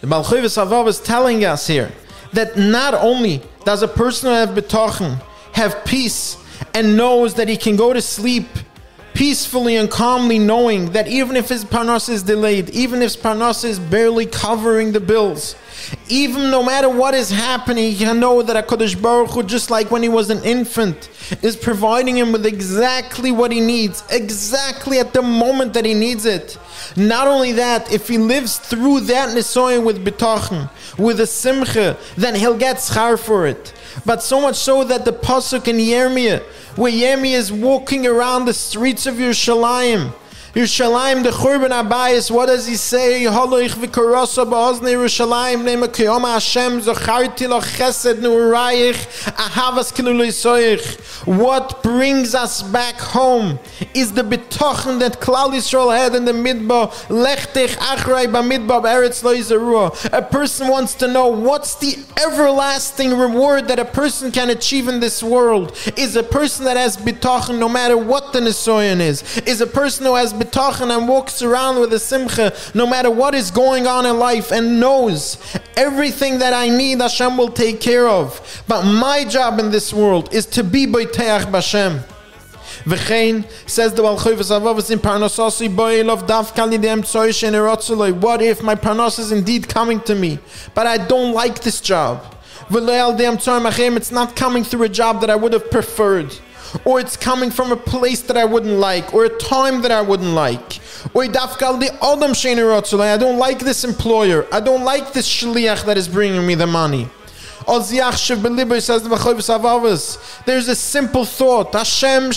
The Baal Chovas Halevovas is telling us here that not only does a person who have bitachon have peace and knows that he can go to sleep peacefully and calmly knowing that even if his parnas is delayed, even if his parnas is barely covering the bills, even no matter what is happening, he can know that HaKadosh Baruch Hu, just like when he was an infant, is providing him with exactly what he needs, exactly at the moment that he needs it. Not only that, if he lives through that Nisoyan with Bitachon, with a Simcha, then he'll get schar for it. But so much so that the Pasuk in Yirmiyah, where Yirmiyah is walking around the streets of Yerushalayim, Yerushalayim, the Churban Habayis, what does he say? Haloich v'karasa ba'ozne Yerushalayim, nema kiyom Hashem, zacharti lo chesed nu'urayich, ahavas kinulisoich. What brings us back home is the bitachon that Klal Yisrael had in the midbar, lechtech achrei ba'midbar b'eretz lo yizarua. A person wants to know what's the everlasting reward that a person can achieve in this world. Is a person that has bitachon no matter what the Nisoyan is. Is a person who has bitachon and walks around with a simcha no matter what is going on in life and knows everything that I need Hashem will take care of. But my job in this world is to be Boiteach Bashem. V'chein says the Baal Chovas Halevovas in Parnosasi Boilov Dav Kalidem Tsoish and Erotzoloi. What if my Parnos is indeed coming to me, but I don't like this job? It's not coming through a job that I would have preferred or it's coming from a place that I wouldn't like, or a time that I wouldn't like. Or I don't like this employer. I don't like this shliach that is bringing me the money. There's a simple thought. Hashem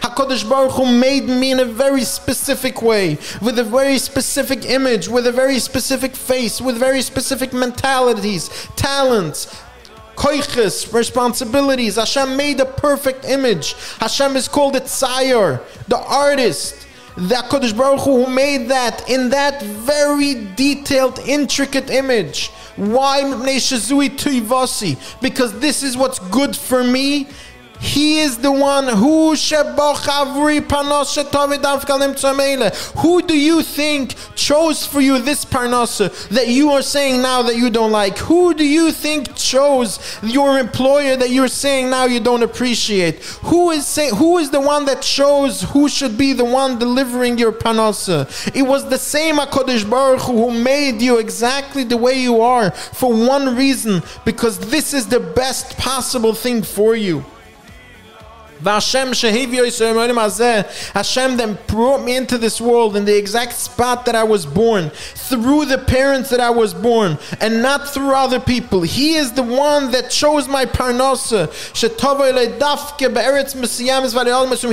HaKadosh Baruch Hu made me in a very specific way, with a very specific image, with a very specific face, with very specific mentalities, talents, koiches, responsibilities. Hashem made a perfect image. Hashem is called the Tzayor, the artist. The Kodesh Baruch Hu who made that in that very detailed, intricate image. Why Because this is what's good for me he is the one who Who do you think chose for you this parnasa that you are saying now that you don't like? Who do you think chose your employer that you're saying now you don't appreciate? Who is saying who is the one that chose who should be the one delivering your parnasa? It was the same HaKadosh Baruch Hu who made you exactly the way you are for one reason because this is the best possible thing for you. Hashem then brought me into this world in the exact spot that I was born, through the parents that I was born, and not through other people. He is the one that chose my parnasa.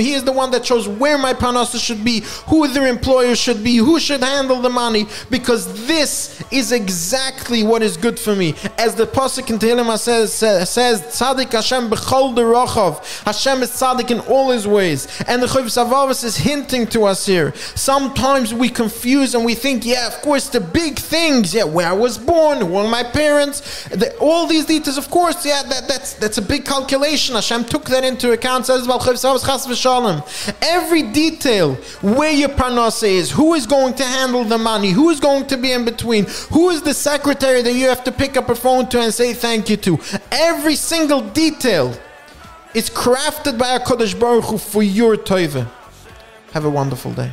He is the one that chose where my parnasa should be, who the employer should be, who should handle the money, because this is exactly what is good for me. As the Pasuk in Tehillim says, says, Tzadik Hashem b'chol derachov. Hashem is tzaddik in all his ways. And the Chovas Halevovas is hinting to us here. Sometimes we confuse and we think, yeah, of course, the big things, yeah, where I was born, who were my parents, the, all these details, of course, yeah, that, that's that's a big calculation. Hashem took that into account. Says Every detail, where your parnasa is, who is going to handle the money, who is going to be in between, who is the secretary that you have to pick up a phone to and say thank you to. Every single detail it's crafted by a Kodesh Baruch Hu for your tova. Have a wonderful day.